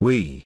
we,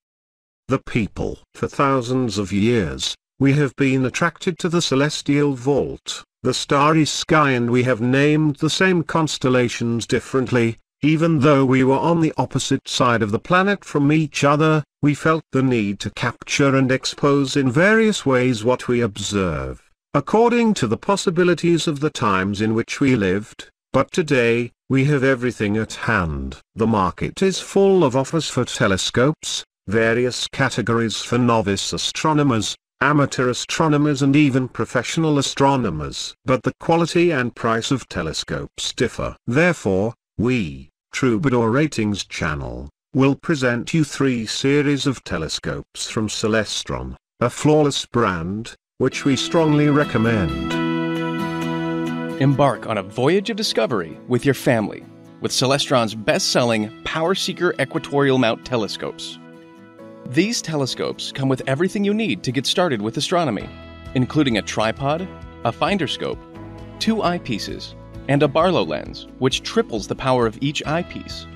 the people. For thousands of years, we have been attracted to the celestial vault, the starry sky and we have named the same constellations differently, even though we were on the opposite side of the planet from each other, we felt the need to capture and expose in various ways what we observe, according to the possibilities of the times in which we lived. But today, we have everything at hand. The market is full of offers for telescopes, various categories for novice astronomers, amateur astronomers and even professional astronomers. But the quality and price of telescopes differ. Therefore, we, Troubadour Ratings channel, will present you three series of telescopes from Celestron, a flawless brand, which we strongly recommend. Embark on a voyage of discovery with your family with Celestron's best selling PowerSeeker Equatorial Mount telescopes. These telescopes come with everything you need to get started with astronomy, including a tripod, a finder scope, two eyepieces, and a Barlow lens, which triples the power of each eyepiece.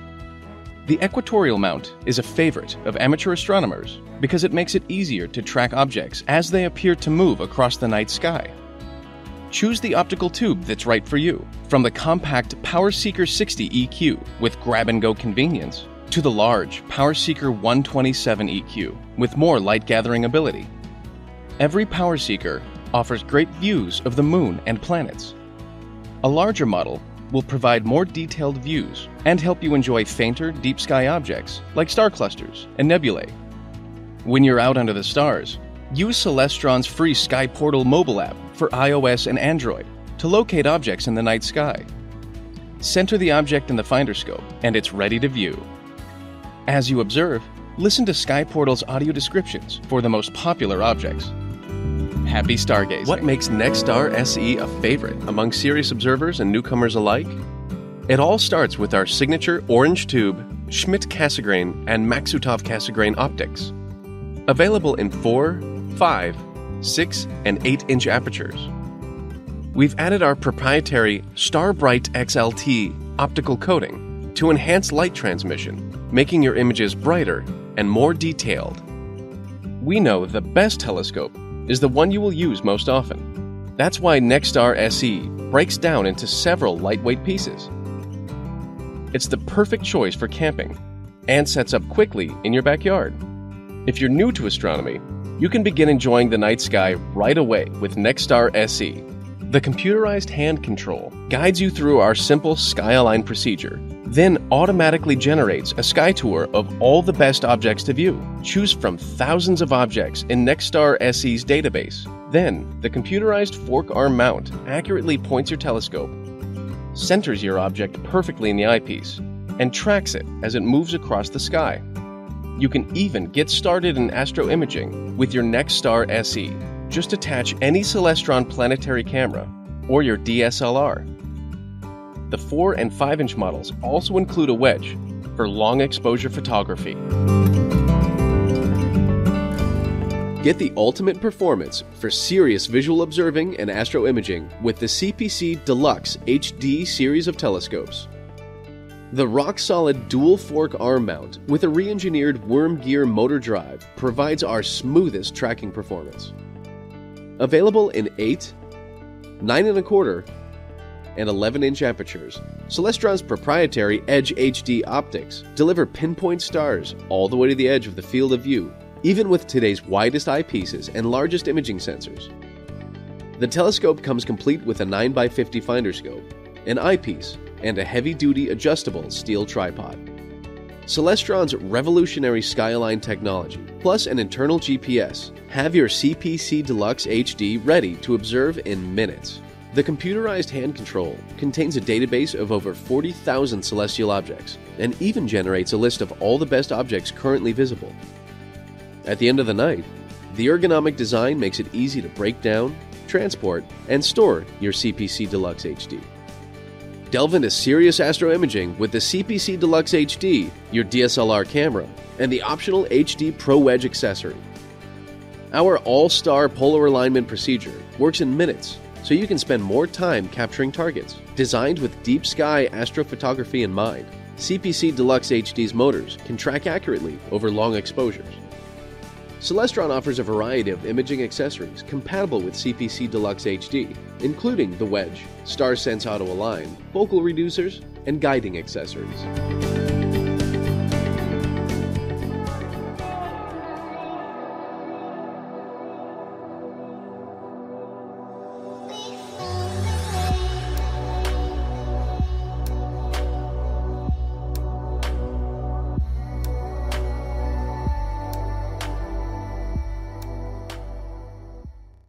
The equatorial mount is a favorite of amateur astronomers because it makes it easier to track objects as they appear to move across the night sky. Choose the optical tube that's right for you, from the compact PowerSeeker 60 EQ with grab and go convenience to the large PowerSeeker 127 EQ with more light gathering ability. Every PowerSeeker offers great views of the moon and planets, a larger model will provide more detailed views and help you enjoy fainter deep sky objects like star clusters and nebulae. When you're out under the stars, use Celestron's free SkyPortal mobile app for iOS and Android to locate objects in the night sky. Center the object in the finder scope and it's ready to view. As you observe, listen to SkyPortal's audio descriptions for the most popular objects. Happy stargazing. What makes NexStar SE a favorite among serious observers and newcomers alike? It all starts with our signature orange tube, Schmidt Cassegrain, and Maksutov Cassegrain optics. Available in 4, 5, 6, and 8 inch apertures. We've added our proprietary StarBright XLT optical coating to enhance light transmission, making your images brighter and more detailed. We know the best telescope is the one you will use most often. That's why NexStar SE breaks down into several lightweight pieces. It's the perfect choice for camping and sets up quickly in your backyard. If you're new to astronomy, you can begin enjoying the night sky right away with NexStar SE. The computerized hand control guides you through our simple SkyAlign procedure then automatically generates a sky tour of all the best objects to view. Choose from thousands of objects in NexStar SE's database. Then, the computerized fork arm mount accurately points your telescope, centers your object perfectly in the eyepiece, and tracks it as it moves across the sky. You can even get started in astroimaging with your NexStar SE. Just attach any Celestron planetary camera or your DSLR the 4 and 5 inch models also include a wedge for long exposure photography. Get the ultimate performance for serious visual observing and astroimaging with the CPC Deluxe HD series of telescopes. The rock solid dual fork arm mount with a re engineered worm gear motor drive provides our smoothest tracking performance. Available in 8, 9 and a quarter, and 11 inch apertures. Celestron's proprietary EdgeHD optics deliver pinpoint stars all the way to the edge of the field of view, even with today's widest eyepieces and largest imaging sensors. The telescope comes complete with a 9x50 finder scope, an eyepiece, and a heavy duty adjustable steel tripod. Celestron's revolutionary SkyAlign technology, plus an internal GPS, have your CPC Deluxe HD ready to observe in minutes. The computerized hand control contains a database of over 40,000 celestial objects and even generates a list of all the best objects currently visible. At the end of the night, the ergonomic design makes it easy to break down, transport, and store your CPC Deluxe HD. Delve into serious astroimaging with the CPC Deluxe HD, your DSLR camera, and the optional HD Pro Wedge accessory. Our All-Star polar alignment procedure works in minutes so you can spend more time capturing targets. Designed with deep sky astrophotography in mind, CPC Deluxe HD's motors can track accurately over long exposures. Celestron offers a variety of imaging accessories compatible with CPC Deluxe HD, including the wedge, StarSense AutoAlign, focal reducers, and guiding accessories.